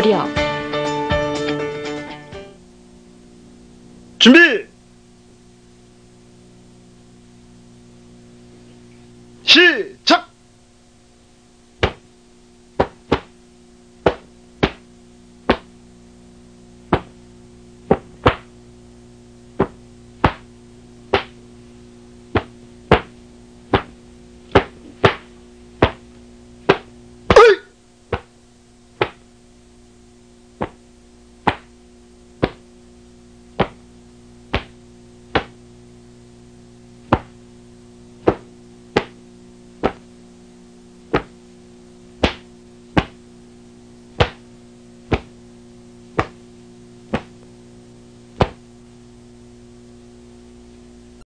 도령 준비! 시작